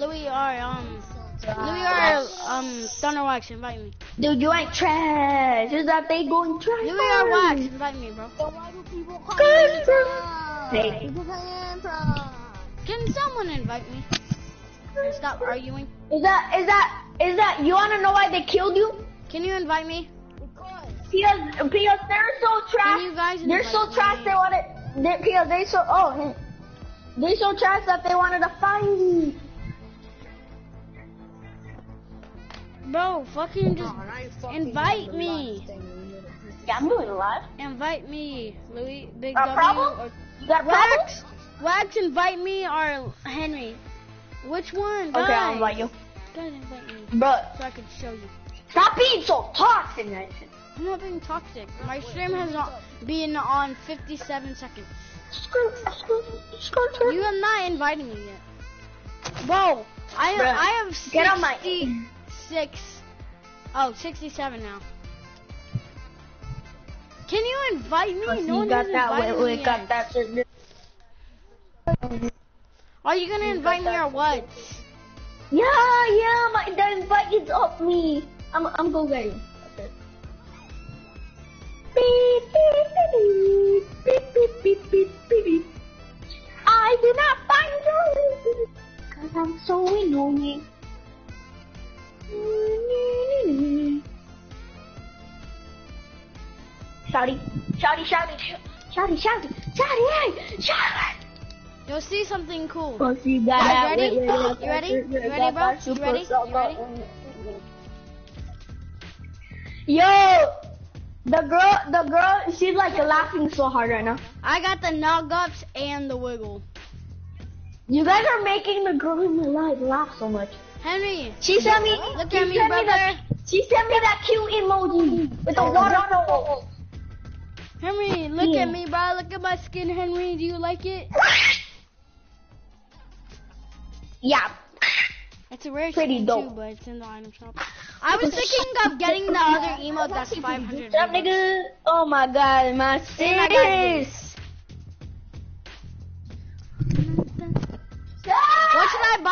Louis or um, Louis or um, Thunderwax, invite me. Dude, you ain't trash. Is that they going trash? Louis or Wax, invite me, bro. Why do people call me? Hey. People call me Prom. Can someone invite me? And stop arguing. Is that is that is that you wanna know why they killed you? Can you invite me? Because Because because they're so trash. you guys they're so invite trash. me? They wanted. They, because they so oh they so trash that they wanted to fight Bro, fucking just Oh, you fucking invite doing the me. live thing and Yeah, I'm doing a live. invite me, Louis, Big W, problem? or You got a problem? Wax. Wax, invite me or Henry. Which one? Okay, I'll invite you, Guys, invite me Bruh, so I can show you. Stop being so toxic, Nathan. I'm not being toxic. My stream has not been on 57 seconds. Screw, screw, screw, screw. You have not invited me yet. Bro, I Bruh, I have get on my- Six. Oh, 67 now. Can you invite me? No one got that. We, got that. Are you gonna invite me or what? Yeah, yeah. My, the invite is up me. I'm, I'm going. Okay. I do not find you, cause I'm so annoying. Shouty, shouty, shouty, shouty, shouty, shouty, hey, shouty. You'll see something cool. You Guys, ready? You ready? You ready, bro? You ready? You ready? Yo, the girl, the girl, she's like laughing so hard right now. I got the nog ups and the wiggle. You guys are making the girl in my life laugh so much. Henry, She sent me, Look at me, brother. that, she sent me that cute emoji with the waterfall. Henry, look Yeah. at me, bro. Look at my skin, Henry. Do you like it? Yeah. It's a rare Pretty skin dope. too, but it's in the item shop. I was thinking of getting the other emote that's 500. What's up, nigga? Oh my god, my And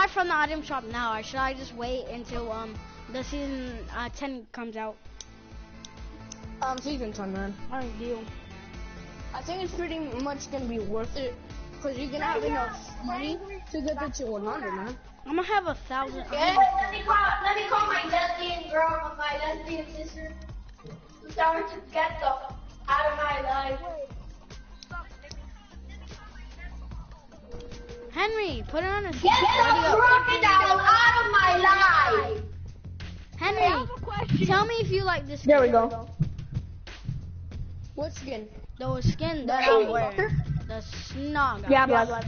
buy from the item shop now, or should I just wait until um the season uh, 10 comes out? Um, season 10, man. Alright, deal. I think it's pretty much gonna be worth it. Cause you're gonna have enough money to get it to 100, man. I'm gonna have a thousand. Let me call, let me call my lesbian girl, my lesbian sister, who's starting to get the out of my life. Henry, put it on a Get the up. crocodile out of my life. Henry, tell me if you like this. There we go. What skin? The skin that I'm wearing. The snog. Yeah, blood.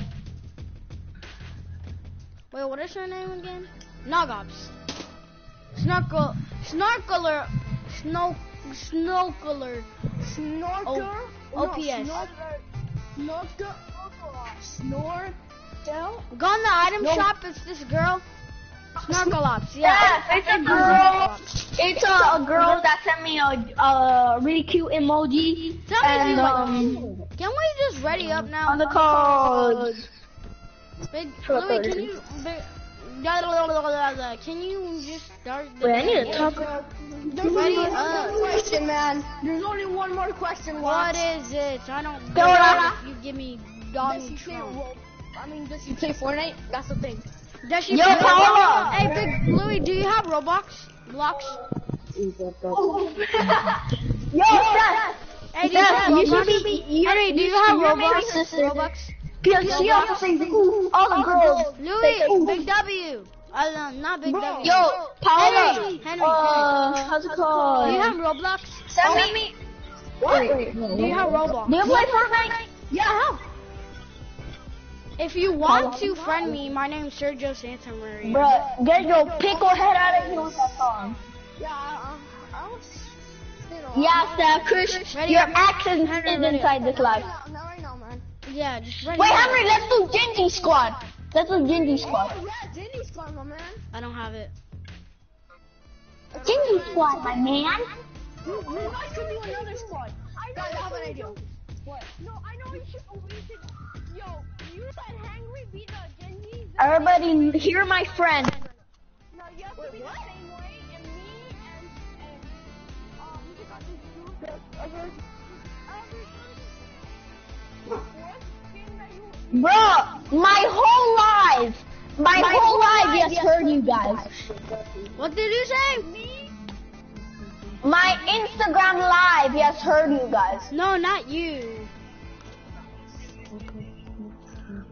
Wait, what is her name again? Nogops. Snorkel, snorkeler, snow, snorkeler. Snorker? O- OPS. Snorker? Snore? Snore? Go in the item No. shop. It's this girl. Snorkelops. Yeah, Yeah. it's a girl. It's a, a girl that sent me a, a really cute emoji. Tell And you um, Can we just ready up now? on the code. Big, Louis, can you? Big, can you just start? The Wait, I need to video? talk. There's Ready only one up. more question, man. There's only one more question. What Watch. is it? I don't know if you give me Does Donald he play Trump. Ro- I mean, does he play Fortnite? That's the thing. Does she Yo, play Paola! Roblox? Hey, Big Louis, do you have Roblox? Blocks? Yo, Seth. Hey, do you have Roblox? should Henry, do you have you're Roblox? sister. Because she also says, ooh, all the girls. Louis, Big W. Uh, no, not Big W. Yo, Paola. Henry, Henry, Uh, how's it called? do you have Roblox? Send me. What? Do you have Roblox? Do you play Fortnite? Yeah, I have. If you want to friend me, my name's Sergio Santamaria. Bruh, get your pickle head out of here with that song. Yeah, I, I, I was. You know, Yeah, Steph, Chris, Ready your up. accent Henry, is ready inside this life. Not, not right now, man. Yeah, just ready. Wait, up. Henry, let's do Genji Squad. Let's do Genji Squad. Oh, yeah, Jenny's my man. I don't have it. Genji Squad, my man. You, you guys could do another squad. I guys, I have an idea. What? No, I know you should. We should. Yo, you said hangry beat the Genji. Everybody, hear my friend. No, you have to be the same way, and me and and um, we got these two the other other fourth skin that you. Bro, my whole life, my, whole life, yes, heard you guys. What did you say? Me? My Instagram live, yes, heard you guys. No, not you.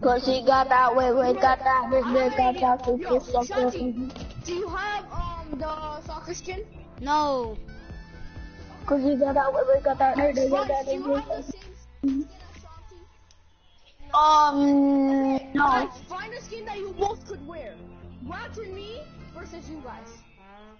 Cause he got that way, we got that, we got that, we Yo, got that. Shanti, do you have um the soccer skin? No. Cause he got that way, we got that, we got do you have the that. same skin as Um, no. Guys, find a skin that you both could wear. Watch and me versus you guys.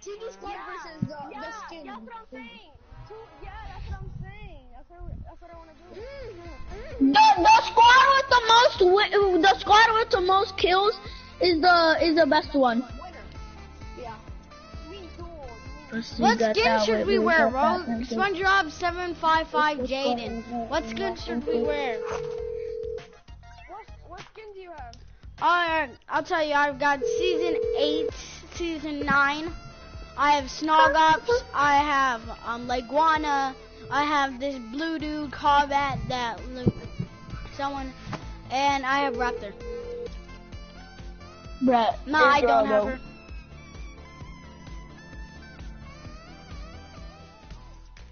T2 squad versus the, the skin. That's what I'm saying. Two, yeah, that's what I'm saying. That's what, that's what I want to do. Mm-hmm. The, the squad with the most, wi- the squad with the most kills is the, is the best one. Winner. Yeah. Me too. Cause he What skin should way, we wear, bro? SpongeBob seven five five Jaden. What skin should we wear? What, what skin do you have? Alright, I'll tell you. I've got season eight, season nine. I have Snogops. I have um Leguana. I have this blue dude Corvette that someone, and I have Raptor. Bruh, No, I don't have her.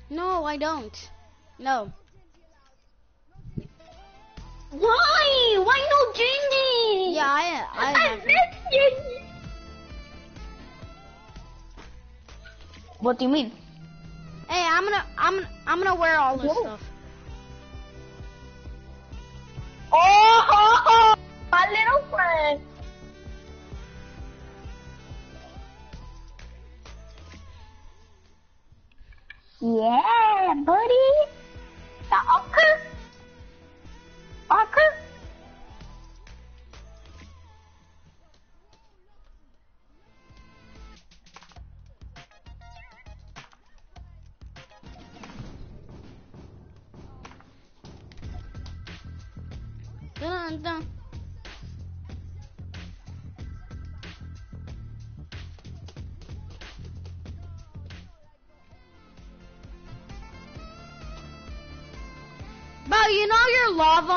No, I don't. No. Why? Why no Jingy? Yeah, I I I have her. What do you mean? Hey, I'm gonna I'm gonna I'm gonna wear all this Whoa. stuff. Oh, my little friend. Yeah, buddy.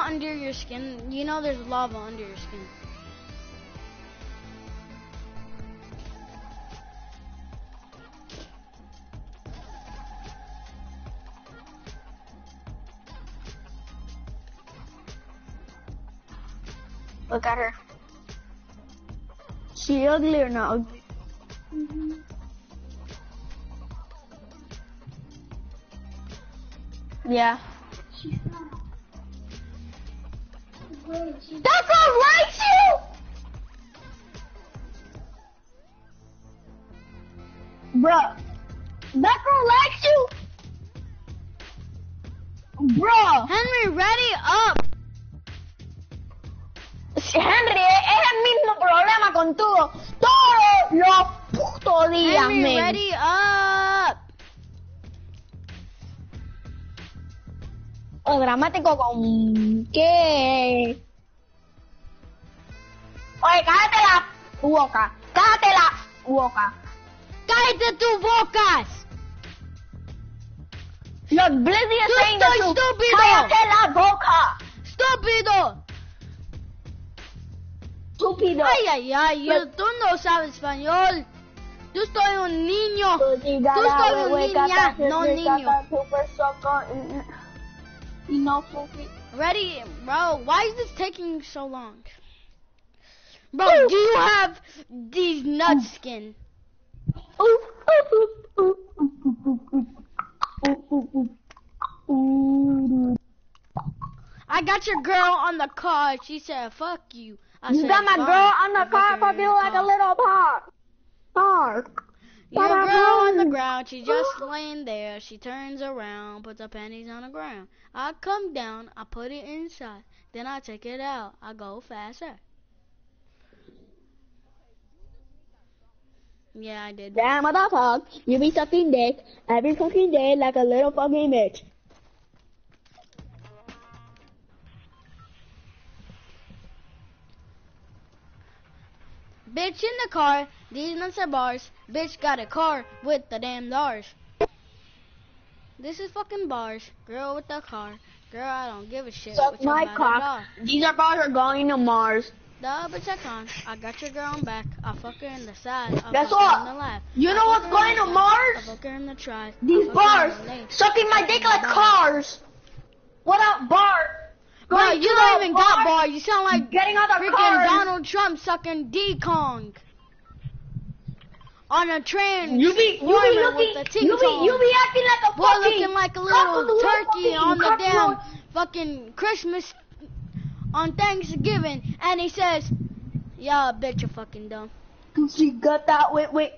Under your skin. You know there's lava under your skin. Look at her. She ugly or not ugly? Mm-hmm. Yeah. That girl likes you! Bruh. That girl likes you! Bruh. Henry, ready up. Henry, es el mismo problema con todo. Todos los putos días, Henry, ready up. O dramático con qué. Oye, cállate la boca. Cállate la boca. Cállate tu bocas. Look, Blizzy Tú saying estoy truth. estúpido. Cállate la boca. Estúpido. Estúpido. Ay, ay, ay, yo- tú no sabes español. Yo soy un niño. Tú soy un niña, no niño. Y no fufi. Ready, bro? Why is this taking so long? Bro, do you have these nut skin? I got your girl on the car. She said, "Fuck you." I You said, got my girl on the I car, in you like a little park. Park. Your girl on the ground, she just laying there. She turns around, puts her panties on the ground. I come down, I put it inside, then I take it out. I go faster. Yeah, I did. Damn, motherfucker. You be sucking dick every fucking day like a little fucking bitch. Bitch in the car, these nuts are bars. Bitch got a car with the damn bars. This is fucking bars. Girl with the car. Girl, I don't give a shit. Suck my cock. These are bars are going to Mars. Double check on. I got your girl on back. I fuck her in the side. I Guess fuck her in what? the left. You I know what's going the Mars? I fuck her in the try. These I fuck her in bars the sucking my dick like cars. What up, Bart? Bro, you don't even got bar, bar. You sound like Getting out of freaking cars. Donald Trump sucking D Kong on a train. You be, you be looking, with the you be, you be acting like a Boy fucking looking like a little turkey on the damn fucking Christmas on Thanksgiving, and he says, "Yeah, I bet you're fucking dumb." Cause we got that wait wait.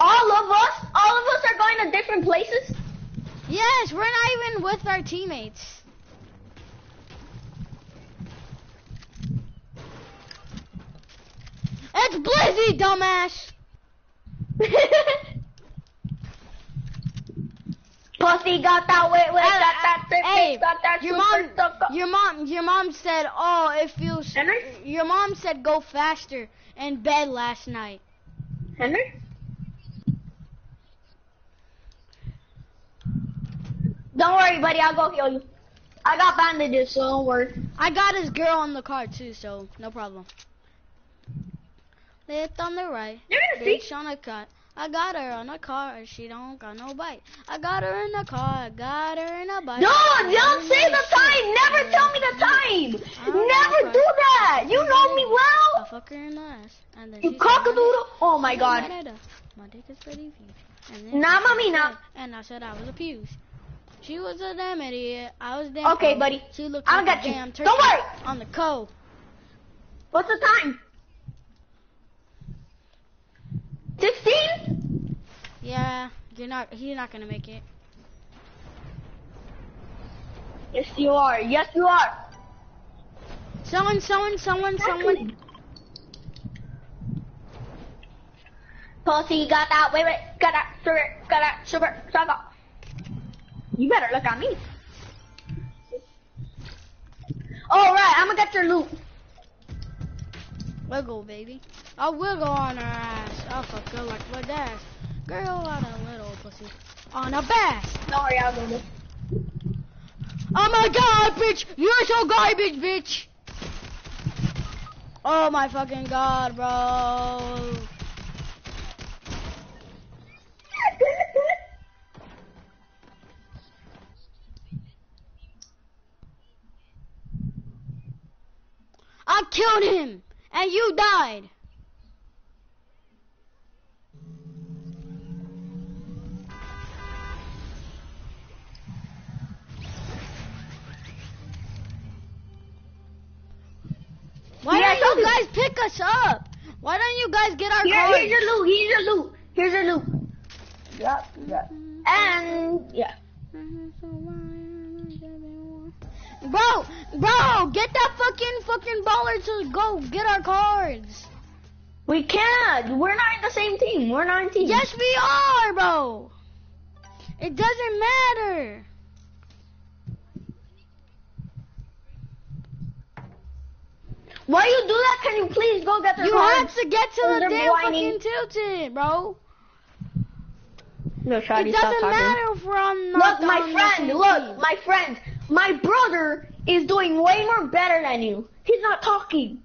All of us, all of us are going to different places. Yes, we're not even with our teammates. It's Blizzy, dumbass. Pussy got that wait wait, got that thick, Hey, got that your super mom, sucker. your mom, your mom said, "Oh, it feels." Henry? Your mom said, "Go faster." In bed last night. Henry? Don't worry, buddy. I'll go heal you. I got bandages, so don't worry. I got his girl in the car too, so no problem. Lift on the right, You're gonna see. on the cut. I got her on the car, she don't got no bite. I got her in the car, I got her in a bike. No, don't say the time. Never tell me the time. Never do that. You know me I well. fuck her in the ass, and then You cockadoodle. Oh my god. My dick is pretty huge. And Nah, mommy, nah. And I said I was a fuse. She was a damn idiot. I was damn. Okay, cold. buddy. She looked I'll like got a you. damn turkey Don't worry. on the co. What's the time? 16? Yeah, you're not. He's not gonna make it. Yes, you are. Yes, you are. Someone, someone, someone, someone. Pussy got that. Wait, wait. Got that. Sugar. Got that. Sugar. Sugar. You better look at me. All right, I'm gonna get your loot. Wiggle, baby. I'll wiggle on her ass. I'll fuck her like my dash. Girl on a little pussy. On a bass. Don't I'll go this. Oh my god, bitch! You're so garbage, bitch! Oh my fucking god, bro. I killed him! And you died! Why Yeah, don't you you. guys pick us up? Why don't you guys get our Here, cards? here's your loot. Here's your loot. Here's your loot. Yep, yep. And yeah. Mm-hmm, Bro, bro, get that fucking fucking baller to go get our cards. We can't. We're not in the same team. We're not in team. Yes, we are, bro. It doesn't matter. Why you do that? Can you please go get the You have to get to the damn fucking tilted, bro. No, It Shadi, stop doesn't matter if we're on Look, my friend, look, my friend, my brother is doing way more better than you. He's not talking.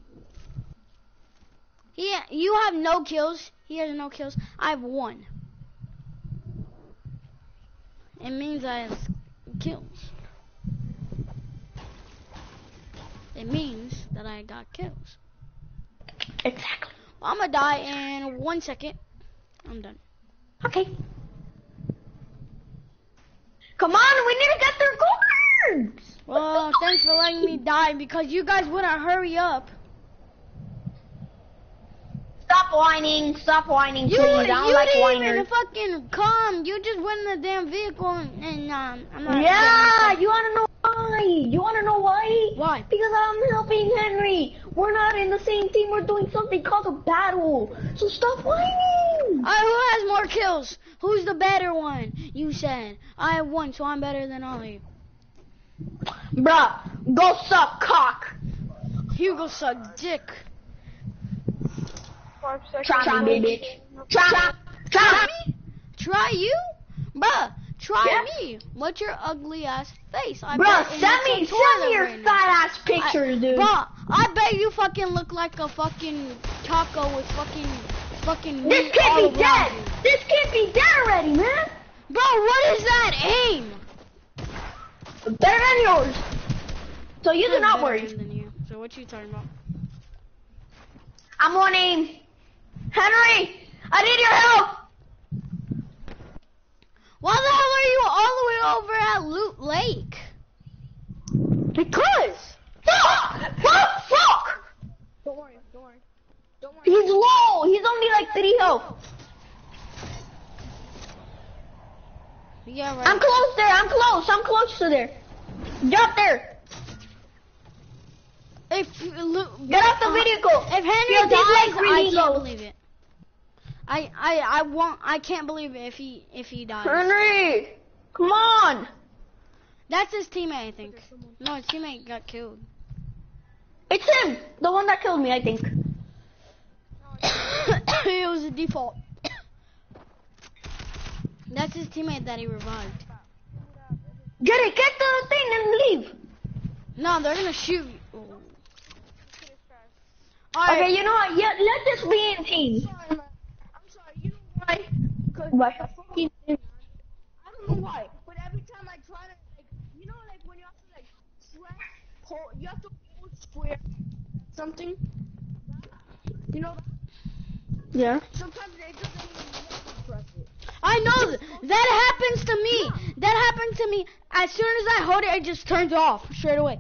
He, you have no kills. He has no kills. I have one. It means I have kills. It means that I got kills. Exactly. I'm gonna die in one second. I'm done. Okay. Come on, we need to get their cards. Well, thanks for letting me die because you guys wouldn't hurry up. Stop whining. Stop whining, You, please. I don't like didn't whiners. even fucking come. You just went in the damn vehicle and, and um, I'm not. Yeah, you wanna know why? You wanna know why? Why? Because I'm helping Henry. We're not in the same team. We're doing something called a battle. So stop whining. Uh, who has more kills? Who's the better one? You said. I have one, so I'm better than all of you. Bruh, go suck cock. Hugo suck dick. Five seconds. Try me, bitch. Try, try me. Try you? Bruh, try Yeah. me. What's your ugly ass face? I Bruh, bet in send me, toilet send me your right fat ass pictures, dude. Bruh, I bet you fucking look like a fucking taco with fucking fucking This meat kid all be around dead. you. This kid be dead already, man. Bro, what is that aim? Better than yours. So you do I'm not worry. Than you. So what you talking about? I'm on aim. Henry, I need your help. Why the hell are you all the way over at Loot Lake? Because. Fuck! Fuck! Fuck! Don't worry, don't worry. Don't worry. He's low. He's only like three health. Yeah, right. I'm close there. I'm close. I'm close to there. There. if Get off the uh, vehicle. If Henry dies, like I can't believe it. I I I won't. I can't believe it if he if he dies. Henry, come on. That's his teammate, I think. No, his teammate got killed. It's him, the one that killed me, I think. it was a default. That's his teammate that he revived. Get it, get the thing and leave. No, they're gonna shoot you. Alright, Okay, you know what? Yeah, let this be in team. Sorry, man. I'm sorry. You know why? Cause Why? I fucking I don't know why, but every time I try to like, you know, like when you have to like press, hold, you have to hold square something. You know, Yeah. sometimes it doesn't even let you press it. I know th- that happens to me. That happened to me. As soon as I hold it, it just turns off straight away.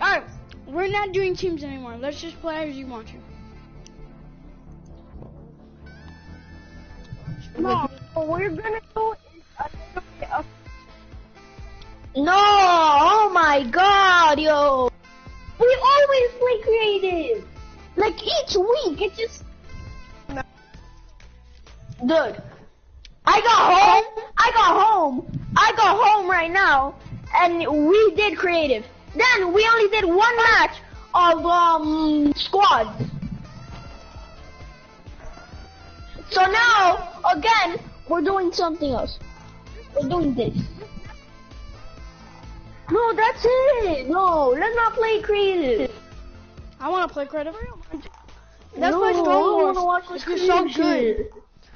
Alright, we're not doing teams anymore. Let's just play as you want to. No, what we're gonna do is a little bit of No, oh my god, yo. We always play creative. Like each week, it just. Dude, I got home. I got home. I got home right now, and we did creative. Then we only did one match of um squads. So now, again, we're doing something else. We're doing this. No, that's it. No, let's not play creative. I want to play creative. Let's no, play I don't wanna watch this you're so good.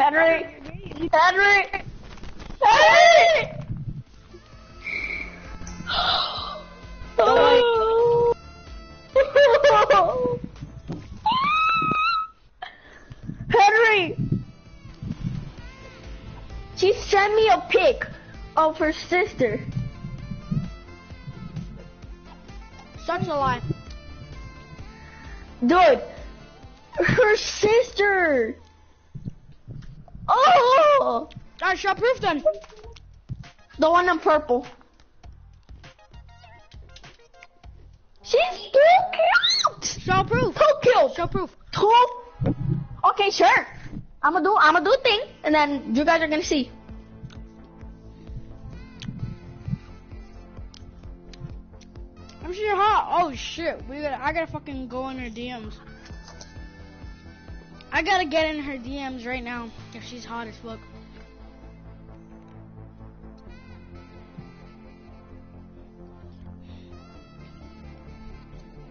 Henry, Henry, Henry. Oh. Henry, she sent me a pic of her sister. Such a lie. Dude, her sister. Oh, Alright, shot proof then. the one in purple. She's too cute. Shot proof. Too cute. Shot proof. Too. Okay, sure. I'm gonna do. I'm gonna do a thing, and then you guys are gonna see. I'm sure hot. Oh shit, we got. I gotta fucking go in her DMs. I gotta get in her DMs right now if she's hot as fuck.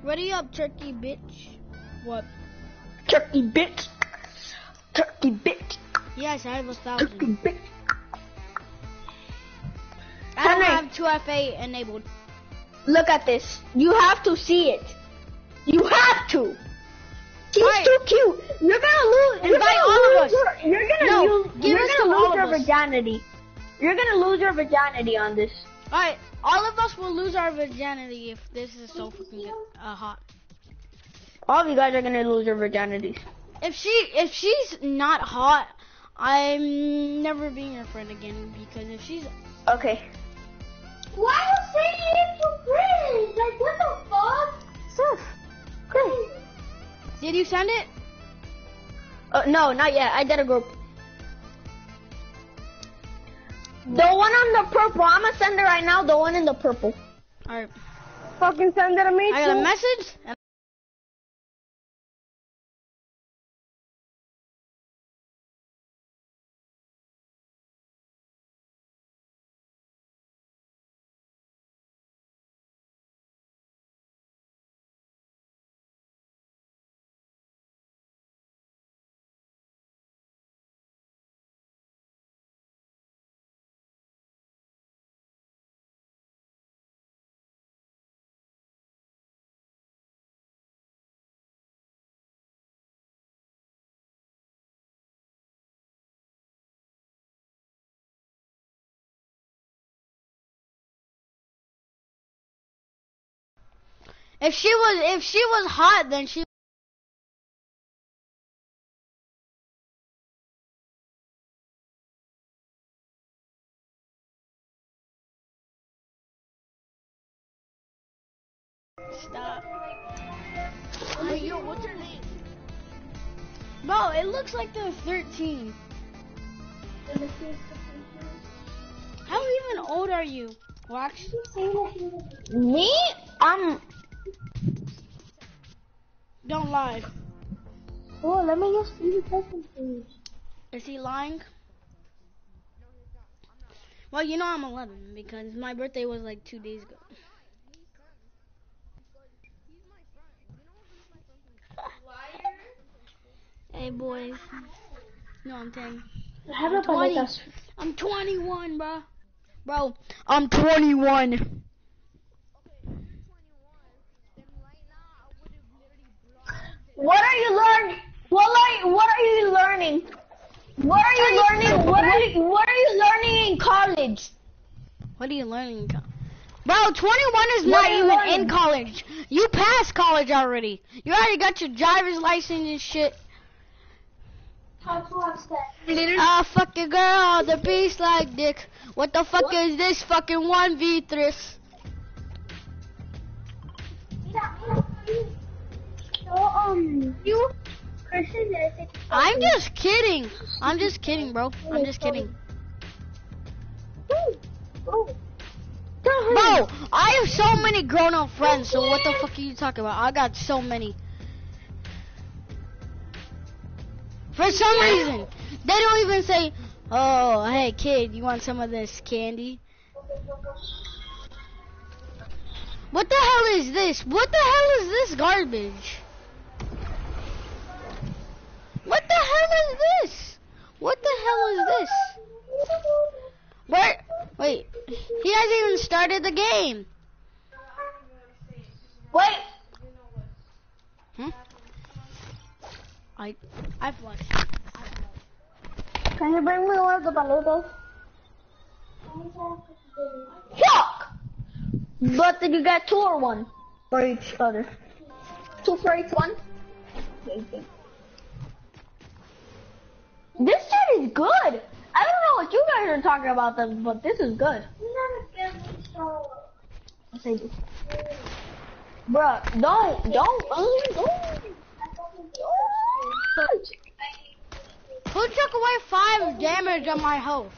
Ready up, turkey bitch. What? Turkey bitch. Turkey bitch. Yes, I have a thousand. Turkey bitch. I don't Henry. have 2FA enabled. Look at this. You have to see it. You have to. She's Alright. too cute. You're gonna lose. You're Invite gonna all of lose us. Your, you're gonna No, lose. give you're us gonna to lose your of us. virginity. You're gonna lose your virginity on this. Alright, all of us will lose our virginity if this is so fucking good, uh, hot. All of you guys are gonna lose your virginities. If she if she's not hot, I'm never being her friend again because if she's Okay. Why are you saying it to friends? Like, what the fuck? Seth. Okay. did you send it? Uh, no, not yet. I did a group. The one on the purple. I'm gonna send it right now. The one in the purple. Alright, Fucking send it to me. I got a message. If she was if she was hot, then she Stop. Hey, yo, what's your name? Bro, it looks like they're 13. How even old are you? Wax? Me? I'm. Don't lie. Oh, let me just see the second page. Is he lying? Well, you know I'm 11 because my birthday was like two days ago. Hey boys. No, I'm 10. Have I'm 20. I'm 21, bro. Bro, I'm 21. What are you learning? What are you, what are you learning? What are you learning? What are you, what are you learning in college? What are you learning? in Bro, 21 is What not even learning? in college. You passed college already. You already got your driver's license and shit. Ah, fucking girl, the beast like dick. What the fuck is this fucking 1v3? So, um, you, Christian, I'm just kidding. I'm just kidding, bro. I'm just kidding. Bro, I have so many grown up friends, so what the fuck are you talking about? I got so many. For some reason, they don't even say, oh, hey kid, you want some of this candy? What the hell is this? What the hell is this garbage? What the hell is this? What the hell is this? Where? Wait, he hasn't even started the game. Wait. Hmm? I, I flushed. Can you bring me one of the palitos? Fuck! But did you get two or one? For each other. Two for each one? This shit is good! I don't know what you guys are talking about, this, but this is good. Yes, I do. Bruh, don't, don't, uh, don't. Who took away five damage on my health?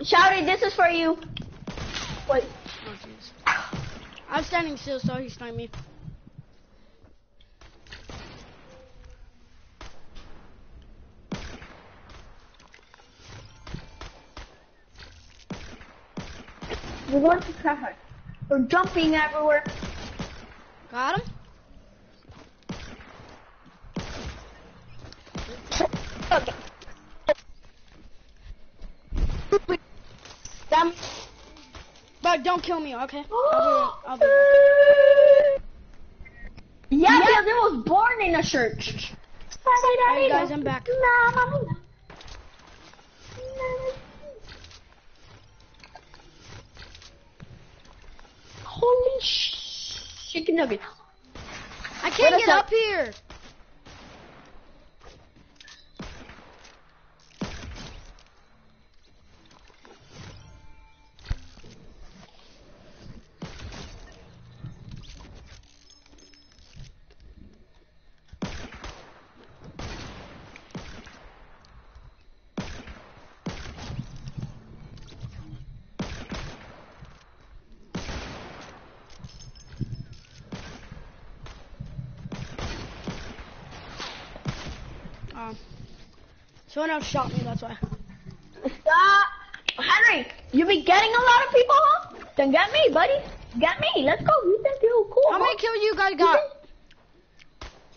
Shouty, this is for you. Wait. I'm standing still, so he sniped me. We're going to traffic. We're jumping everywhere. Got him? Okay. Damn. But don't kill me, okay? I'll be, I'll be. Oh, yeah, because it was born in a church. Alright, guys, I'm back. Holy sh- chicken nugget. I can't get up here. Um, someone else shot me, that's why. Stop. Henry, you be getting a lot of people, huh? Then get me, buddy. Get me. Let's go. You think you're cool, How huh? many kills you guys got?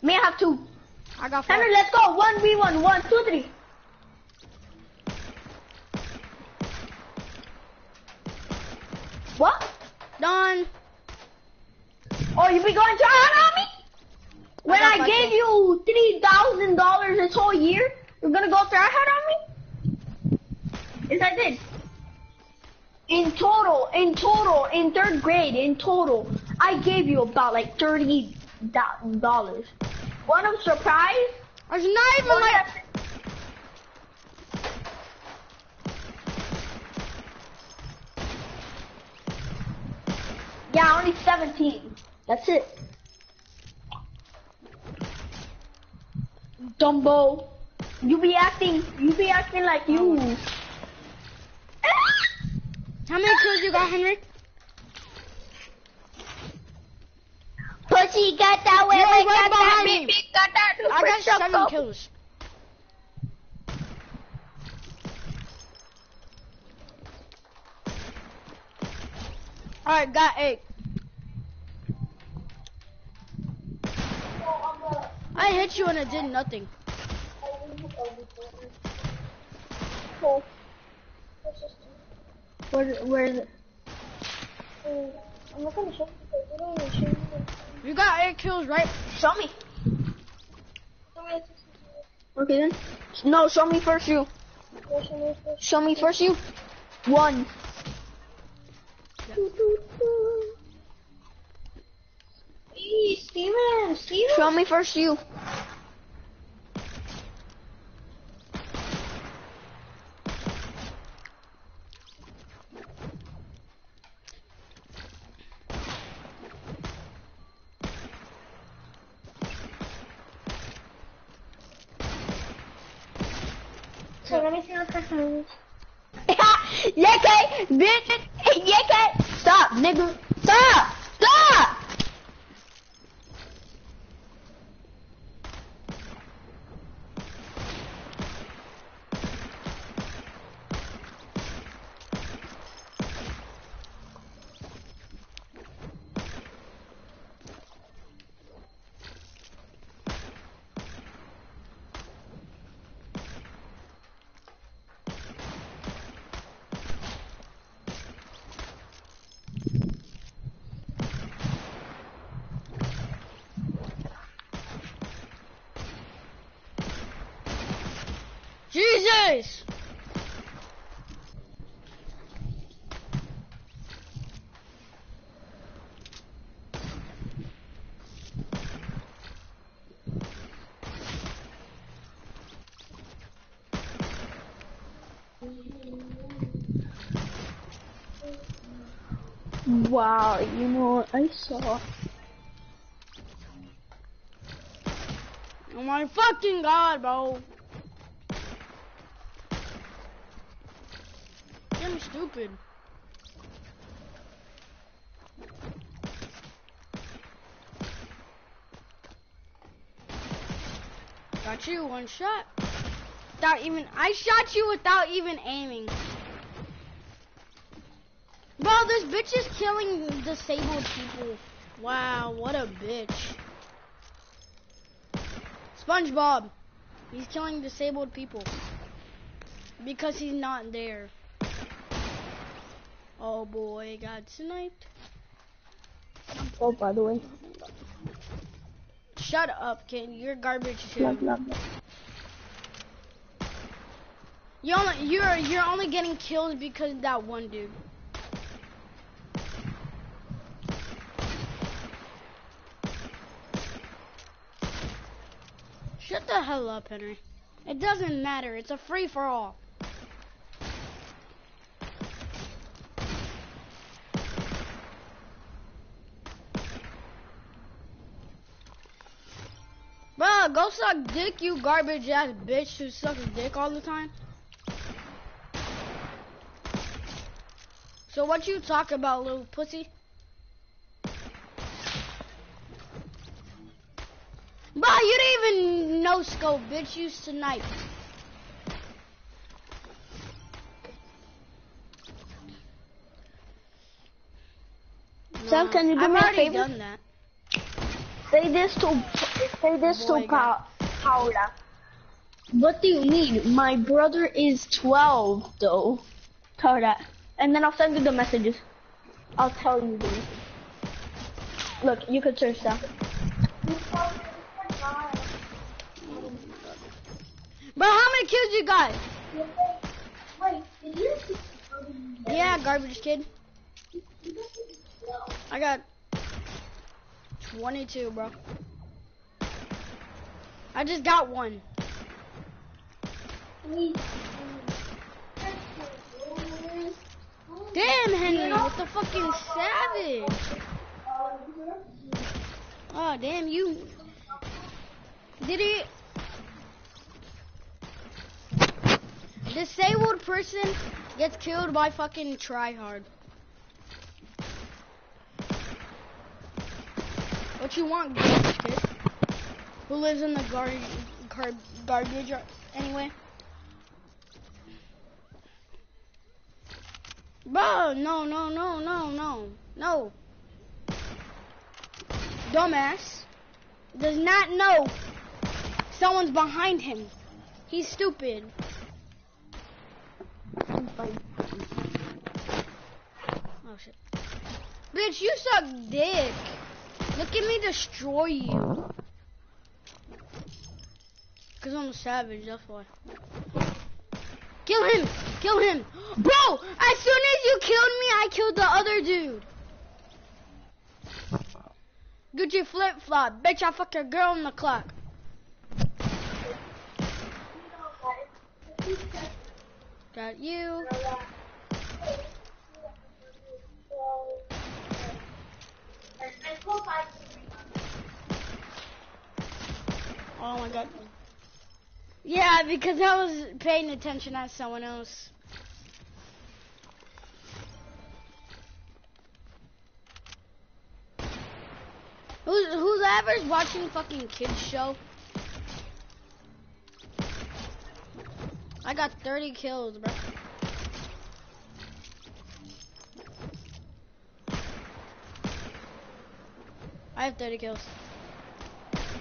Me, I have two. I got four. Henry, let's go. One v one. One, two, three. What? Done. Oh, you be going to on me? When got I gave you three thousand dollars this whole year, you're gonna go try hard on me? Yes, I did. In total, in total, in third grade, in total, I gave you about like thirty dollars. One of surprise. There's not even Oh, like. yeah. Yeah, only 17. That's it. Dumbo. You be acting, you be acting like you. How many kills you got, Henry? Pussy got that way, right got that, behind me. big, big, got that. I got seven choco. kills. Alright, got eight. I hit you and it did nothing. Where, where is it? I'm not gonna show you because you don't even show me. You got eight kills, right? Show me. Show me Okay then. No, show me first you. show me Show me first you. One. Hey, Steven, Steven. Show me first you. So let me see what happens. Yeke, bitch. Yeke. Stop, nigga. Stop. Stop. Jesus! Wow, you know what I saw? Oh my fucking god, bro. I'm stupid. Got you one shot. Without even, I shot you without even aiming. Bro, this bitch is killing disabled people. Wow, what a bitch. SpongeBob, he's killing disabled people. Because he's not there. Oh boy, got sniped. Oh, by the way. Shut up, kid. You're garbage too. Love, love, love. You only, you're you're only getting killed because of that one dude. The hell up, Henry. It doesn't matter. It's a free for all. Bruh, go suck dick, you garbage ass bitch who sucks dick all the time. So what you talk about, little pussy? Bruh, you didn't even know scope, bitch. You snipe. Sam, can you do I've me a already favor? done that. Say this to say this Boy, to oh pa- Paula. What do you mean? My brother is 12, though. Tell that. And then I'll send you the messages. I'll tell you the messages. Look, you could search that. Bro, how many kills you got? Wait, wait, you Yeah, garbage kid. I got 22, bro. I just got one. Damn, Henry, what the fucking savage? Oh, damn, you. Did he. Disabled person gets killed by fucking tryhard. What you want, garbage kid? Who lives in the gar gar garbage anyway? Bro, no, no, no, no, no, no. Dumbass does not know someone's behind him. He's stupid. Oh shit. Bitch, you suck dick. Look at me destroy you. Cause I'm a savage, that's why. Kill him! Kill him! Bro! As soon as you killed me, I killed the other dude. Gucci flip flop. Bitch, I fuck your girl on the clock. Got you. Oh my god. Yeah, because I was paying attention at someone else. Who's who's ever's watching fucking kids show? I got 30 kills, bro. I have 30 kills.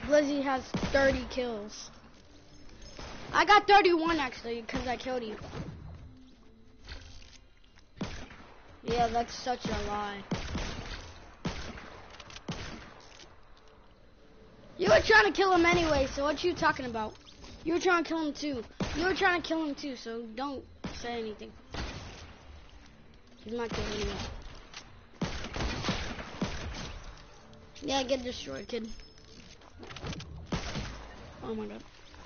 Blizzy has 30 kills. I got 31 actually, because I killed you. Yeah, that's such a lie. You were trying to kill him anyway, so what you talking about? You were trying to kill him too. You were trying to kill him too, so don't say anything. He's not killing you. Yeah, get destroyed, kid. Oh my god.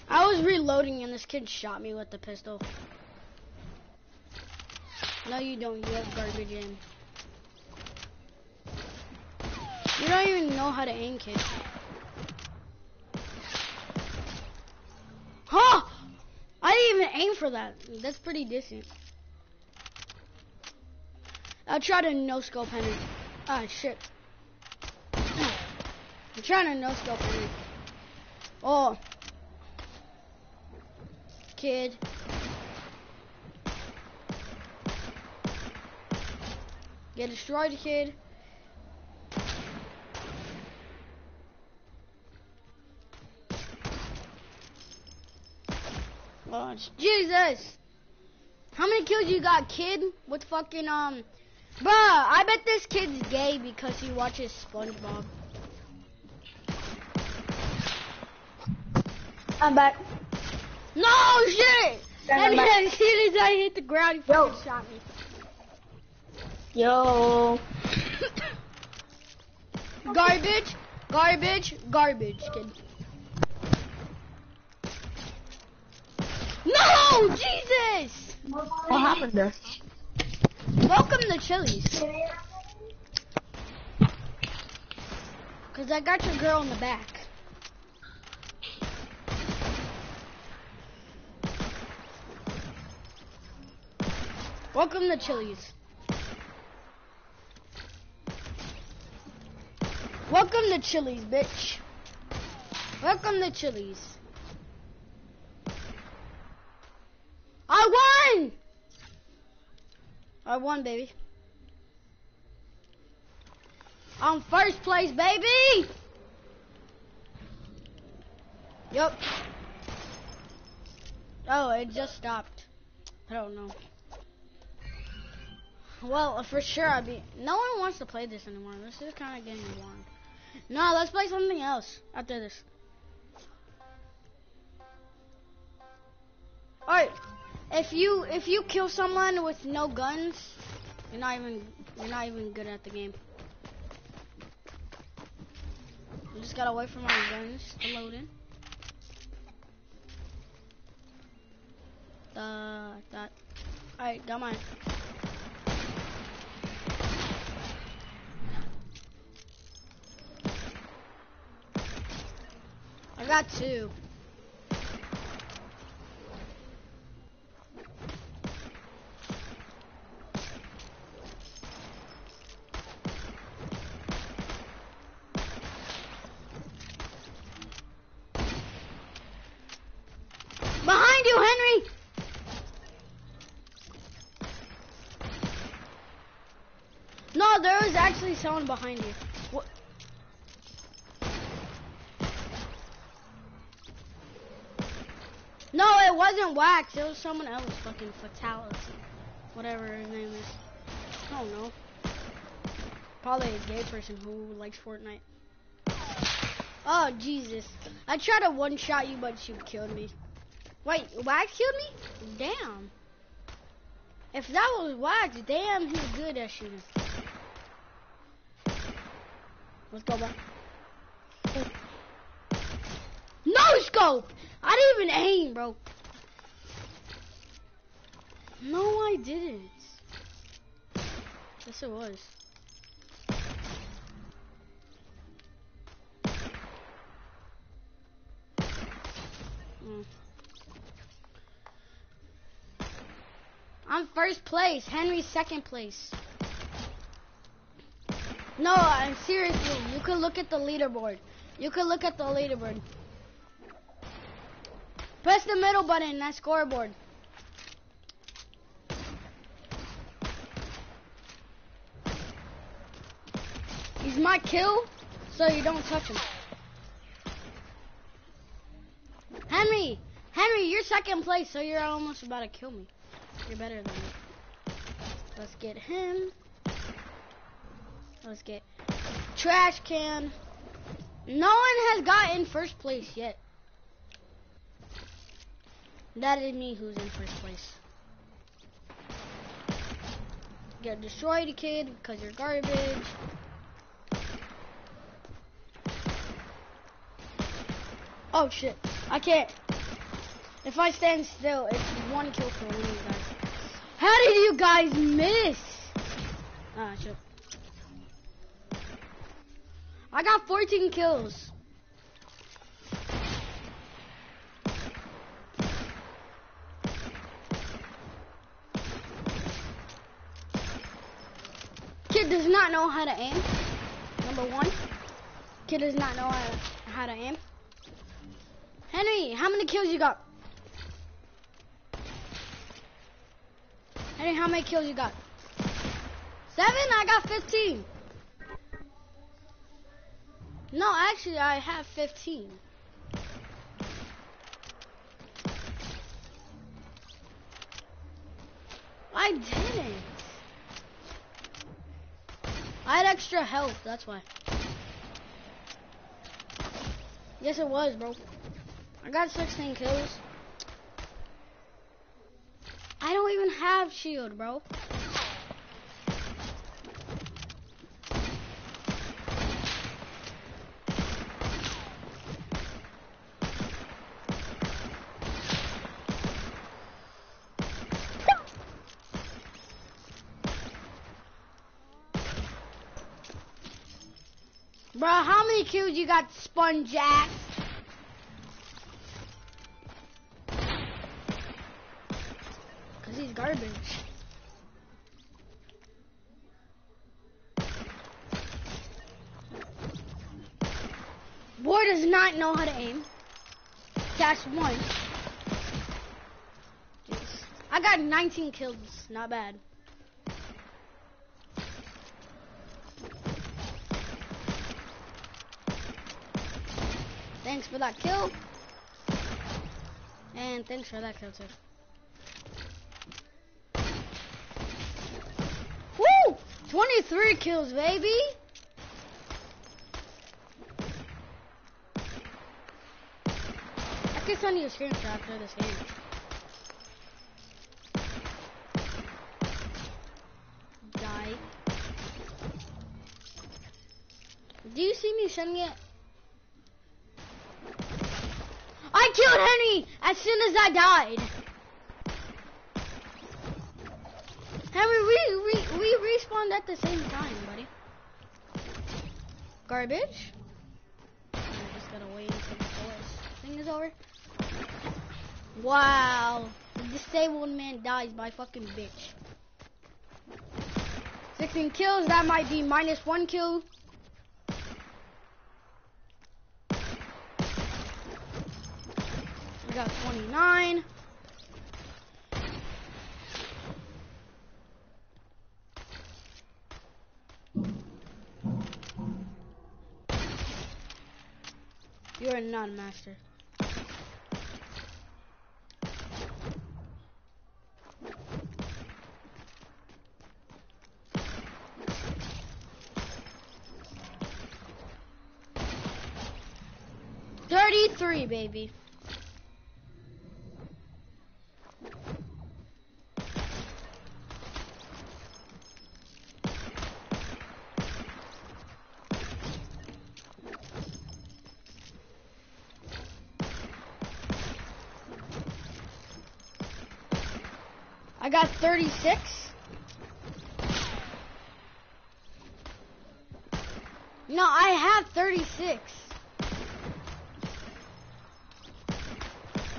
I was reloading and this kid shot me with the pistol. No, you don't. You have garbage aim. You don't even know how to aim, kid. Huh! I didn't even aim for that. That's pretty decent. I'll try to no scope Henry. Ah, shit. I'm trying to no scope Henry. Oh. Kid. Get destroyed, kid. Jesus! How many kills you got, kid? With fucking, um, Bruh, I bet this kid's gay because he watches SpongeBob. I'm back. No shit! And as soon as I hit the ground, he Yo. fucking shot me. Yo. Garbage, garbage, garbage, kid. No, Jesus! What happened there? Welcome to Chili's. Cause I got your girl in the back. Welcome to Chili's. Welcome to Chili's, bitch. Welcome to Chili's. I won! I won, baby. I'm first place, baby! Yup. Oh, it just stopped. I don't know. Well, for sure, I'd be. No one wants to play this anymore. This is kind of getting boring. No, let's play something else after this. Alright, if you if you kill someone with no guns, you're not even you're not even good at the game. You just gotta wait for my guns to load in. Uh, that. Alright, got mine. I got two. Behind you, Henry! No, there was actually someone behind you. What? No, it wasn't Wax. It was someone else. Fucking Fatality. Whatever his name is. I don't know. Probably a gay person who likes Fortnite. Oh, Jesus. I tried to one-shot you, but you killed me. Wait, Wax killed me? Damn. If that was Wax, damn, he's good at shooting. Let's go back. No scope! I didn't even aim, bro. No, I didn't. Yes, it was. Mm. I'm first place. Henry's second place. No, I'm seriously. You can look at the leaderboard. You can look at the leaderboard. Press the middle button, that scoreboard. He's my kill, so you don't touch him. Henry, Henry, you're second place, so you're almost about to kill me. You're better than me. Let's get him. Let's get trash can. No one has gotten first place yet. That is me who's in first place. Get destroyed, kid, because you're garbage. Oh shit, I can't. If I stand still, it's one kill for of you guys. How did you guys miss? Ah, shit. I got 14 kills. Kid does not know how to aim. Number one. Kid does not know how to, aim. Henry, how many kills you got? Henry, how many kills you got? Seven? I got 15. No, actually, I have 15. I didn't. I had extra health, that's why. Yes, it was, bro. I got 16 kills. I don't even have shield, bro. Bro, how many kills you got, Sponge Ass? Cause he's garbage. Boy does not know how to aim. That's one. Jeez. I got 19 kills, not bad. Thanks for that kill. And thanks for that kill too. Woo! 23 kills, baby! I can send you a screenshot after this game. Die. Do you see me sending it? I killed Henry as I died. Henry, we, we, we respawned at the same time, buddy. Garbage. I'm just gonna wait until the thing is over. Wow. The disabled man dies by fucking bitch. 16 kills, that might be minus one kill. 29. You are not a master. Thirty-three, baby. Got 36. No, I have 36.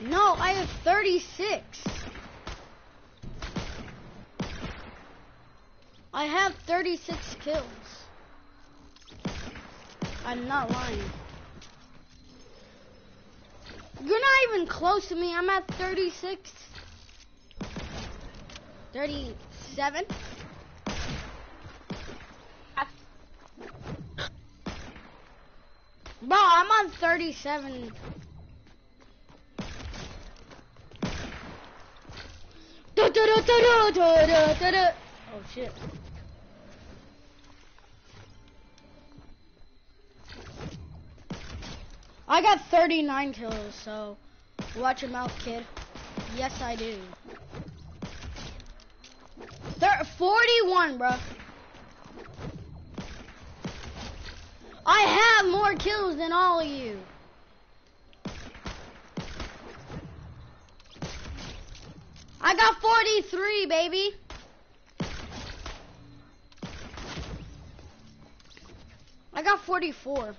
No, I have 36. I have 36 kills. I'm not lying. You're not even close to me. I'm at 36. 37. Bro, I'm on 37. Oh shit. I got 39 kills, so watch your mouth, kid. Yes, I do. Thir 41, bro. I have more kills than all of you. I got 43, baby. I got 44.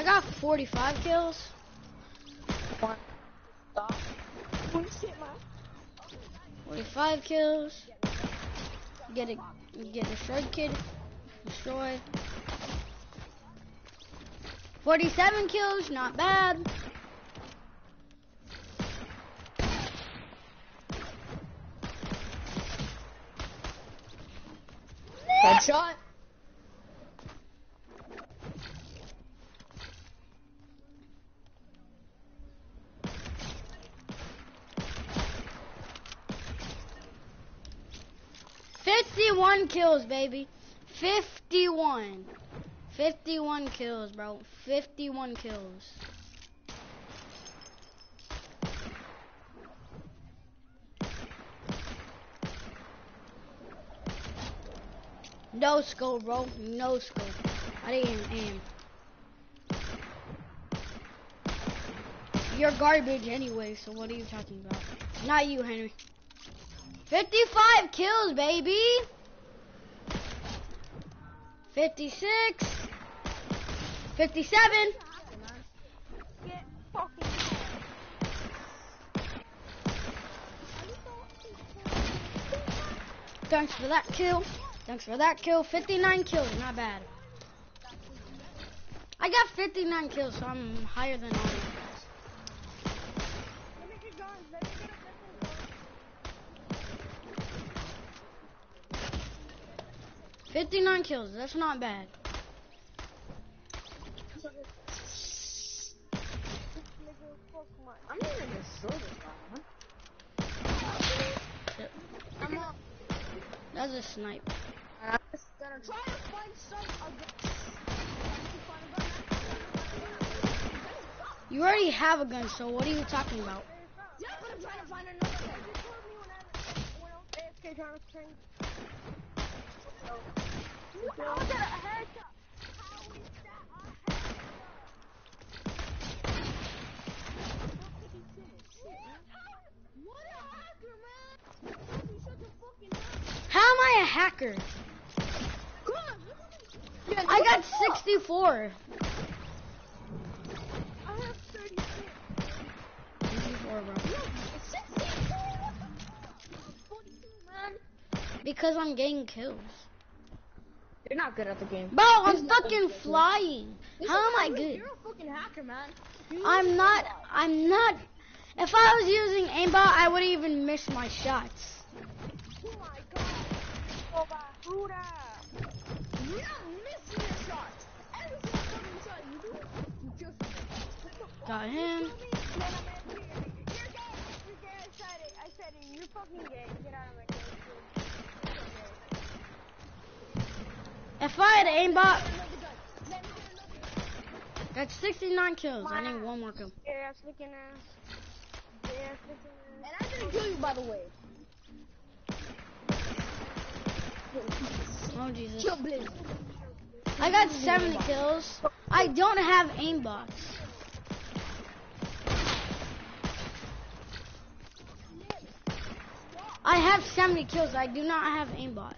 I got 45 kills. One. Stop. Oh shit, man. 45 kills. Get a get destroyed kid. Destroy. 47 kills, not bad. Headshot. 51 kills, baby. 51. 51 kills, bro. 51 kills. No scope, bro. No scope. I didn't aim. You're garbage anyway, so what are you talking about? Not you, Henry. 55 kills, baby. 56. 57. Thanks for that kill. Thanks for that kill. 59 kills, not bad. I got 59 kills, so I'm higher than all of you guys. Let me get guns. Let me get a different gun. 59 kills, that's not bad. This nigga, fuck my. I'm not even destroy this huh? I'm up. That's a snipe. I'm just gonna try to find some. You already have a gun, so what are you talking about? Yeah, but I'm trying to find another one. How am I a hacker? I got 64. I have 36. 64, bro. No, 64. 42, man. Because I'm getting kills. You're not good at the game. Bro, I'm fucking flying. How am I good? You're a fucking hacker, man. I'm not, I'm not. If I was using aimbot, I wouldn't even miss my shots. Oh my god. You're not missing your shots. Every single fucking shot you do, you someone. Got him. Kill me, then I'm angry. You're gay. You're gay. I said it. I said it. You're fucking gay. Get out of my face. dude. You're gay. If I had aimbot, Let me get another gun. that's 69 kills. I need one more kill. Yeah, flicking ass. Yeah, flicking ass. And I didn't kill you, by the way. Oh Jesus. Kill Blizz. I got 70 kills. I don't have aimbots. I have 70 kills. I do not have aimbot.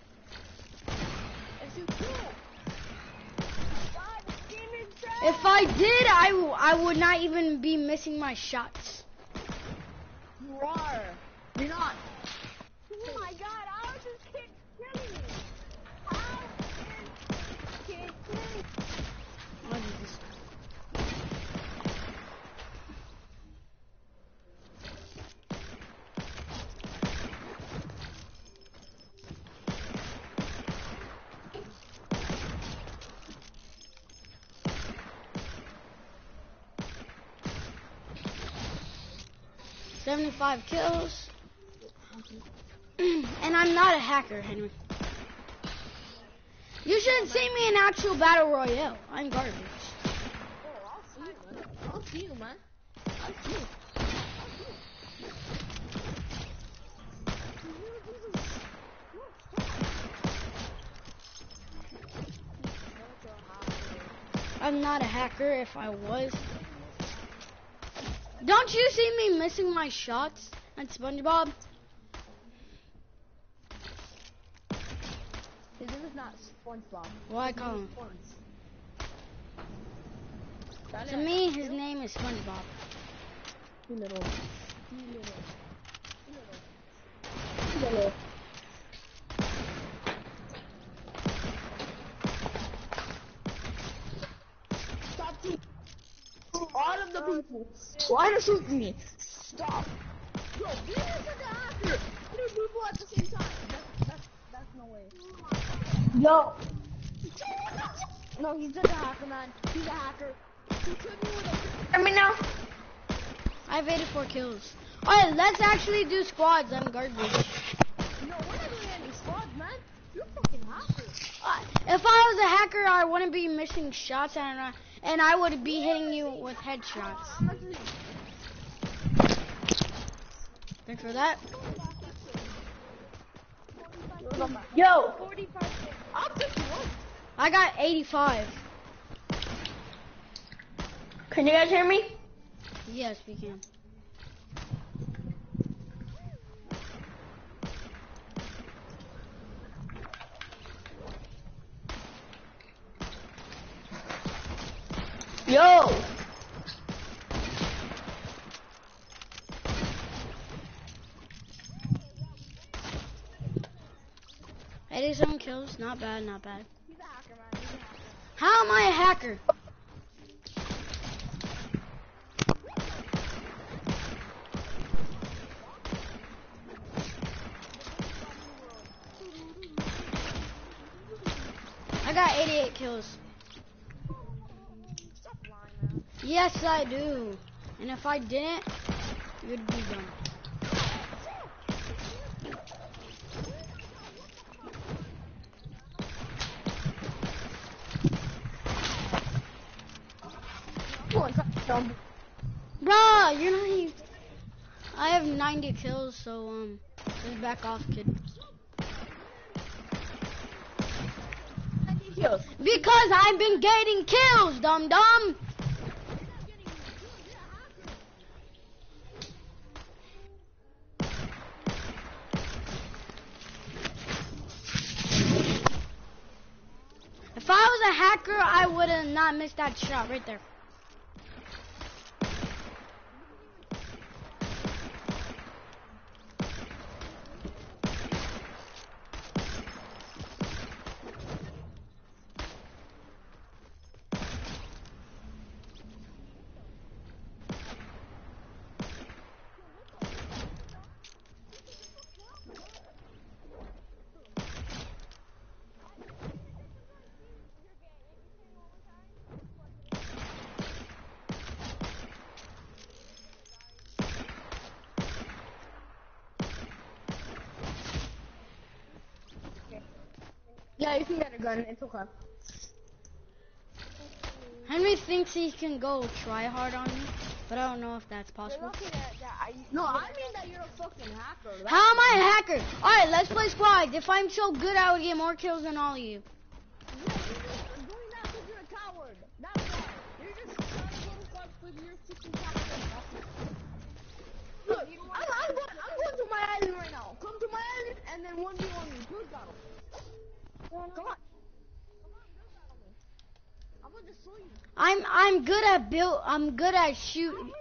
If I did, I, I would not even be missing my shots. You are. You're not. Oh my god, 75 kills. and I'm not a hacker, Henry. You should see me in actual battle royale. I'm garbage. Oh, I'll see you, man. I'll see you. I'm not a hacker if I was. Don't you see me missing my shots at SpongeBob? His name is not SpongeBob. I call him? To me, his name is SpongeBob. Too little. Too little. Too little. Too little. Stop shooting. All of the people. Why are you shooting me? Stop. Yo, this is a hacker. Three people at the same time. That's, that's, that's no way. Yo, No, he's just a hacker, man. He's a hacker. He killed me with a hear me now? I have 84 kills. Alright, let's actually do squads. I'm garbage. No, we're not doing any squads, man. fucking hacker. Uh, if I was a hacker, I wouldn't be missing shots, and I, and I would be hitting you with headshots. How much is it? Thanks for that. Yo, 45 I'll take you one. I got 85. can you guys hear me? Yes, we can. Yo, kills, not bad, not bad. Hacker, man. He's a hacker. How am I a hacker? I got 88 kills. Stop lying, man. Yes, I do. And if I didn't, you'd be done. Come on, stop- dumb. Bruh, you're not even... I have 90 kills, so, um, just back off, kid. kills. Because I've been getting kills, dum dum. If I was a hacker, I would have not missed that shot right there. Gun. It's okay. Henry thinks he can go try hard on me, but I don't know if that's You're possible. that, that I. No, I mean that you're a fucking hacker. That's How am I a hacker? Alright, let's play squads. If I'm so good, I would get more kills than all of you. Yeah, you're just doing that because you're a coward. That's why. You're just trying to go to clubs because you're fucking coward. That's it. Look, I'm, I'm, going, I'm going to my island right now. Come to my island and then 1v1 me. Build battle. Come on. Come on, build battle me. I'm gonna destroy you. I'm good at build. I'm good at shoot.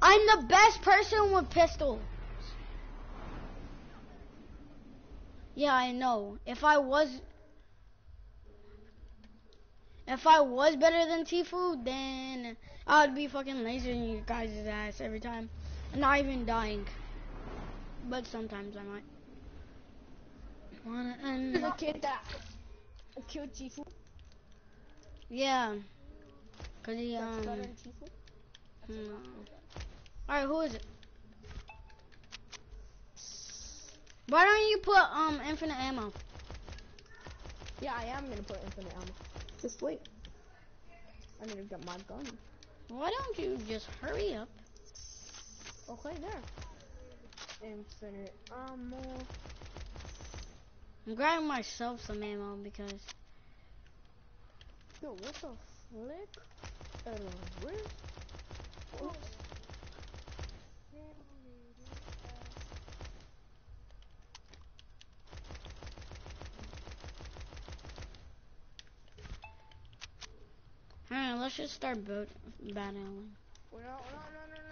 I'm the best person with pistols. Yeah, I know. If I was, if I was better than Tifu, then I would be fucking lasering you guys' ass every time, and not even dying. But sometimes I might. Wanna end? The kid that killed Chifu. Yeah. Cause he um. Hmm. Alright, who is it? Why don't you put um infinite ammo? Yeah, I am gonna put infinite ammo. Just wait. I need to get my gun. Why don't you just hurry up? Okay, there. Infinite ammo. I'm grabbing myself some ammo because Yo, what the flick? Uh, where? Oops. Alright, let's just start boat battling. Well, no, no, no, no, no, no. No,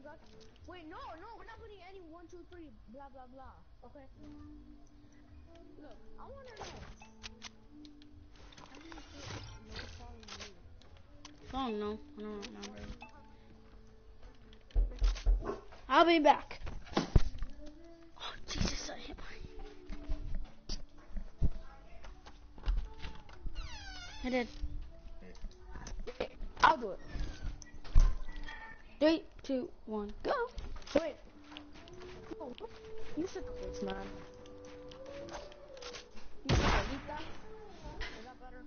I forgot. Wait, no, no, we're not putting any one, two, three, blah, blah, blah. Okay. Look, I wanna know. Say no no, I remember. I'll be back. Oh Jesus, I hit my. I did. I'll do it. Three, two, one, go. Wait. Oh, no, you said the words, man. You said Alita. Is that better?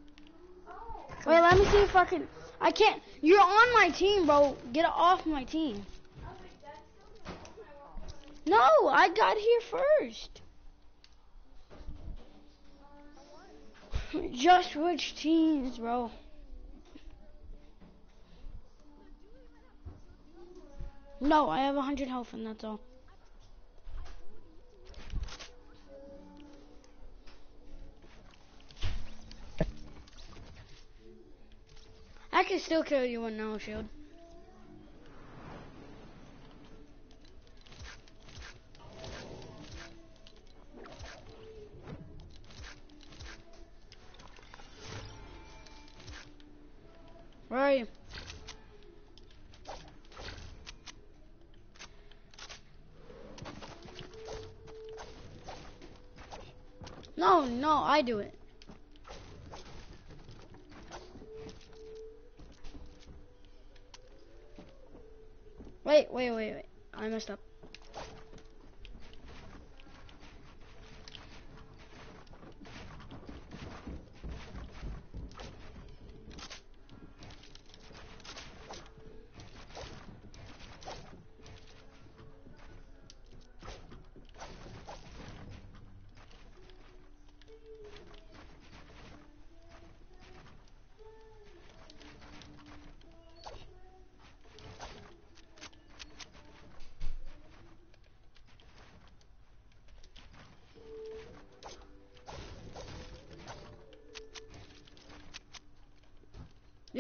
Oh. Wait, let me see if I can. I can't. You're on my team, bro. Get off my team. No, I got here first. Just switch teams, bro. No, I have 100 health and that's all. I can still kill you with no shield. I do it. Wait, wait, wait, wait. I messed up.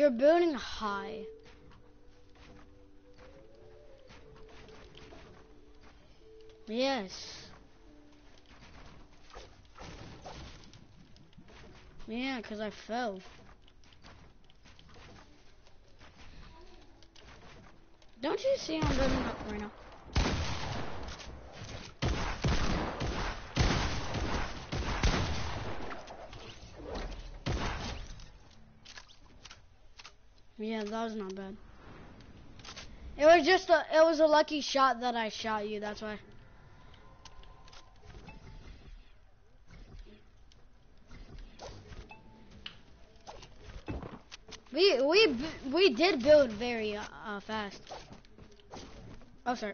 You're building high. Yes. Yeah, because I fell. Don't you see I'm building up right now? Yeah, that was not bad. It was just a, it was a lucky shot that I shot you, that's why. We, we, we did build very, uh, uh, fast. Oh, sorry.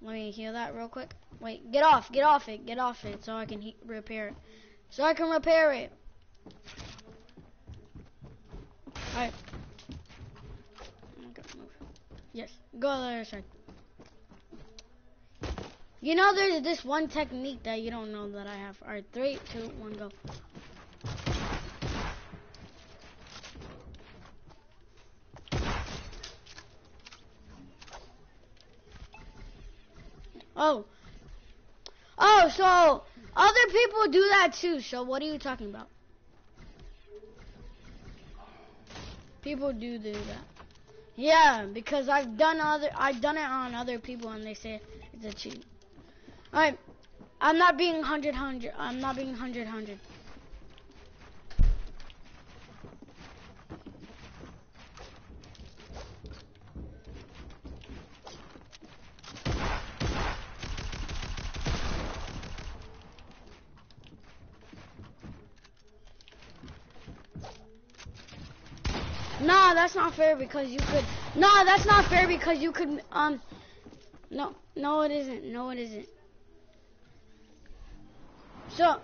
Let me heal that real quick. Wait, get off, get off it, get off it, so I can repair it. So I can repair it. Alright. Yes, go to the other side. You know there's this one technique that you don't know that I have. Alright, three, two, one, go. Oh. Oh, so other people do that too. So what are you talking about? People do do that. Yeah, because I've done other I've done it on other people and they say it's a cheat. Alright. I'm not being hundred hundred I'm not being hundred hundred. Nah, that's not fair because you could. Nah, that's not fair because you could. Um, no, no, it isn't. No, it isn't. So,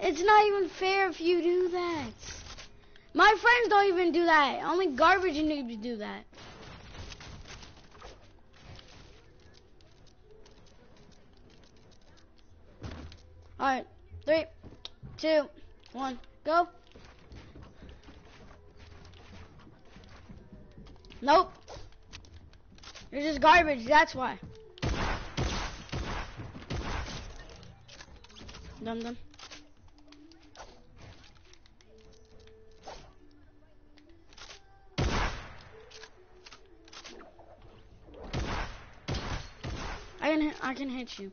it's not even fair if you do that. My friends don't even do that. Only garbage noobs do that. Alright, three, two, one, go. Nope. You're just garbage, that's why. Dum dum. I can I can hit you.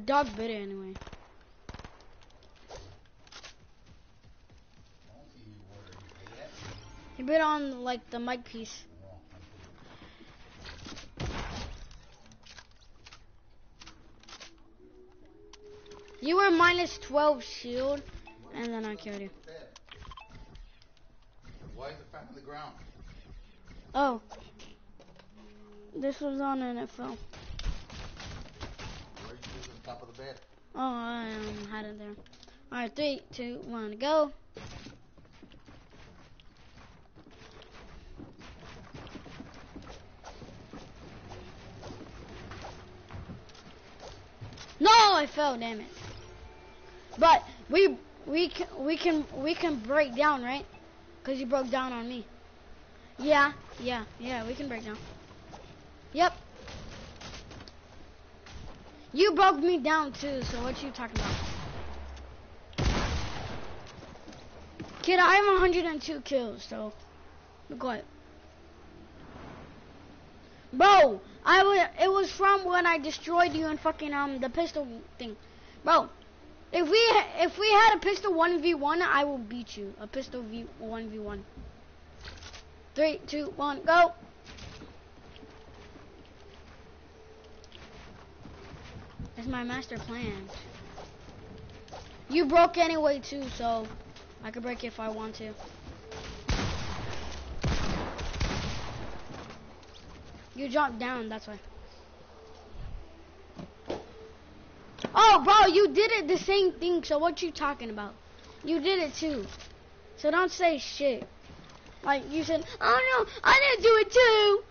dog bit it anyway. I don't see any water here yet. He bit on like the mic piece. You were minus 12 shield, and then I killed you. Why is the fan on the ground? Oh. This was on NFL. Oh, I had it there. Alright, three, two, one, go. No, I fell, damn it. But we we can we can we can break down, right? Cause you broke down on me. Yeah, yeah, yeah, we can break down. Yep. You broke me down too, so what you talking about? Kid, I have 102 kills, so be quiet. Bro, I was it was from when I destroyed you and fucking um the pistol thing. Bro, if we if we had a pistol 1v1, I will beat you. A pistol v 1v1. Three, two, one, go. That's my master plan. You broke anyway too, so I could break it if I want to. You jumped down, that's why. Oh, bro, you did it the same thing, so what you talking about? You did it too. So don't say shit. Like, you said, oh no, I didn't do it too.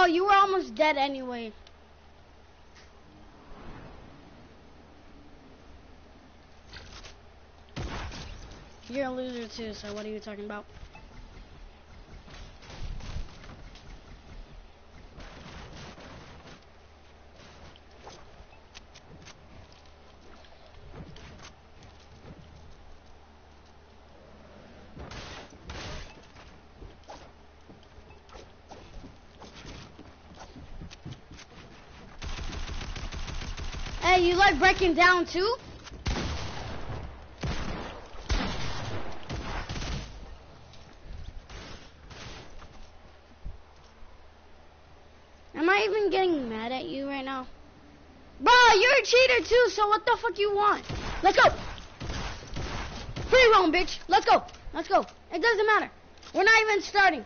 you were almost dead anyway. You're a loser too, so what are you talking about? Hey, breaking down too? Am I even getting mad at you right now? Bro, you're a cheater too, so what the fuck you want? Let's go. Free roam, bitch. Let's go. Let's go. It doesn't matter. We're not even starting.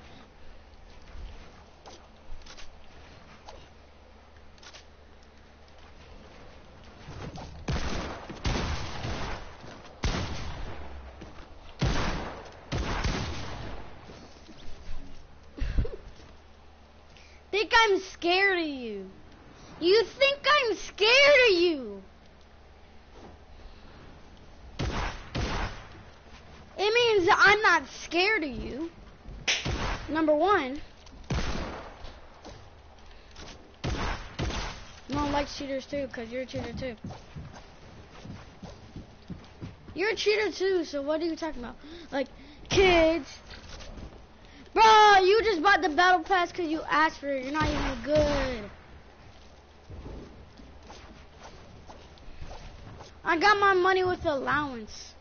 I'm scared of you. You think I'm scared of you. It means I'm not scared of you. Number one. No one likes cheaters too, because you're a cheater too. You're a cheater too, so what are you talking about? Like, kids. Bro, you just bought the battle pass because you asked for it. You're not even good. I got my money with allowance.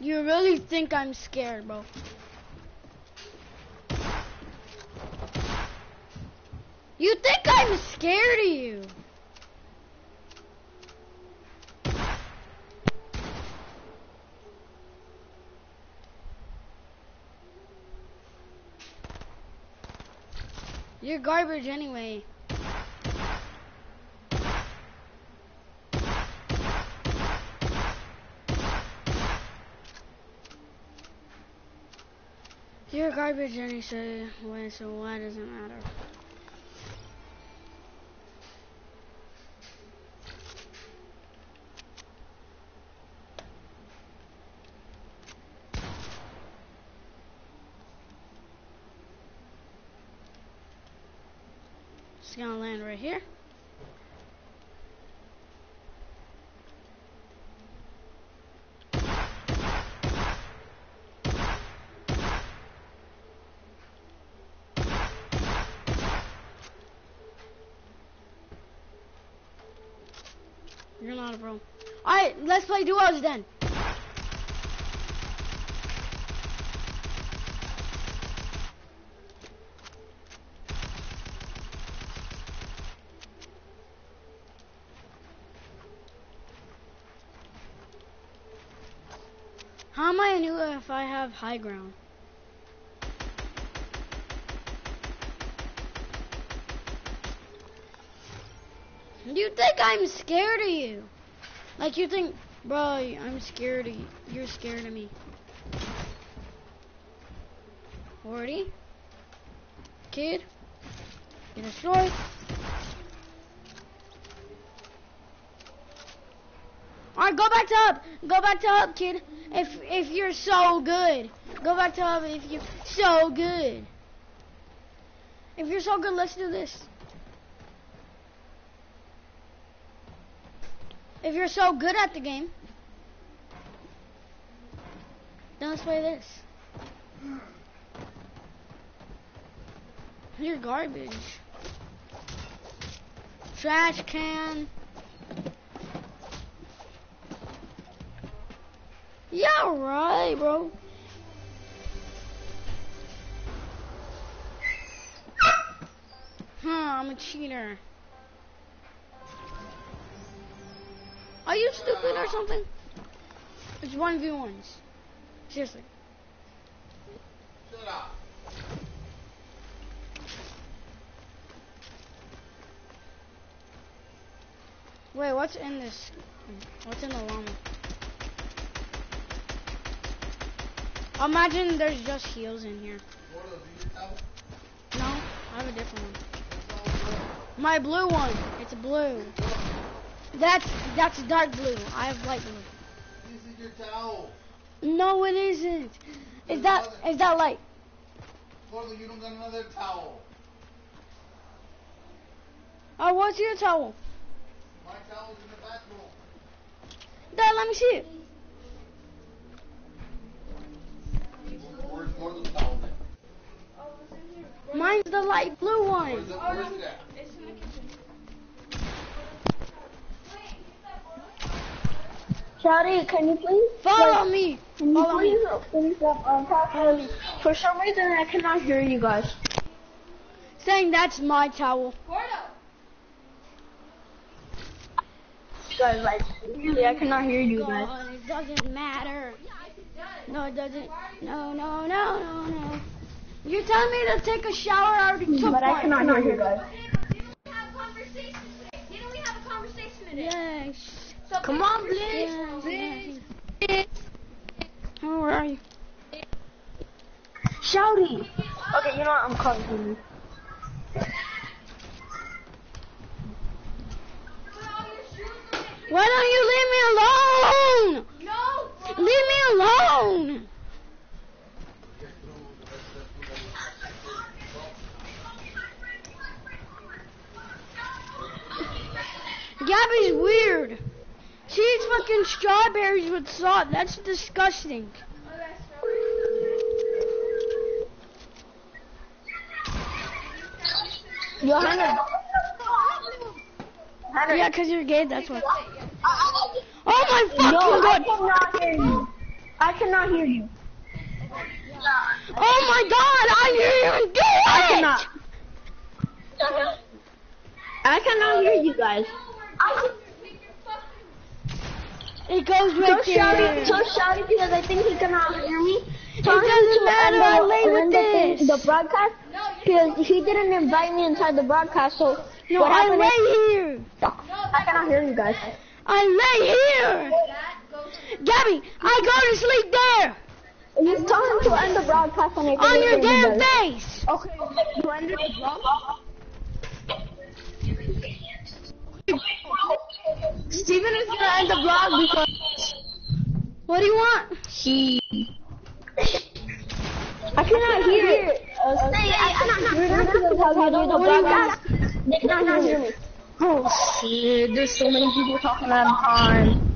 You really think I'm scared, bro? You think I'm scared of you? You're garbage anyway. You're garbage anyway, so why does it matter? It's gonna land right here. You're not a bro. Alright, let's play duos then. How am I new if I have high ground? You think I'm scared of you? Like you think, bro, I'm scared of you. You're scared of me. 40. Kid. Get destroyed. Alright, go back to up. Go back to up, kid. If if you're so good. Go back to up if you're so good. If you're so good, let's do this. If you're so good at the game, then let's play this. You're garbage. Trash can. Yeah, right, bro. Huh, I'm a cheater. Are you stupid or something? It's 1v1s. Seriously. Shut up. Wait, what's in this? What's in the llama? Imagine there's just heals in here. What do you tell? No, I have a different one. My blue one. It's blue. That's that's dark blue. I have light blue. This is your towel. No, it isn't. Is that is that light? Gordo, you don't got another towel. Oh, what's your towel? My towel's in the bathroom. Dad, let me see it. Where's more than towel then? Mine's the light blue Where's, one. the, where's it at? Shouty, can you please? Follow me. Can you Follow me. please finish up um, talking? For some reason, I cannot hear you guys. Saying that's my towel. Guys, like, really, I cannot hear you guys. It doesn't matter. No, it doesn't. No, no, no, no, no. You're telling me to take a shower? I already took But I one. cannot hear you guys. have a conversation today? Didn't we have a conversation today? Yes. So Come on, please. Yes, Please. yes. Where are you? Shouty. Okay, you know what? I'm calling you. Why don't you leave me alone? Leave me alone. Gabby's weird. She eats fucking strawberries with salt. That's disgusting. Yo. Hunter. Yeah, because you're gay, that's why. Oh my fucking No, I god! cannot hear you. I cannot hear you. Oh my god, I hear you do it! I cannot. I cannot hear you guys. It goes So right shouty, there. so shouty because I think he cannot hear me. Him doesn't matter, I lay with the this. The broadcast because he didn't invite me inside the broadcast. So No, what I happened lay is here. I cannot hear you guys. I lay here. Gabby, I go to sleep there. Just tell him to end the broadcast and I can On your damn face. Okay. You ended the vlog. Steven is gonna end the vlog because What do you want? he. I cannot hear it. Uh, say, I cannot hear it because how you do the do you broadcast. They cannot hear me. Oh shit! There's so many people talking at time.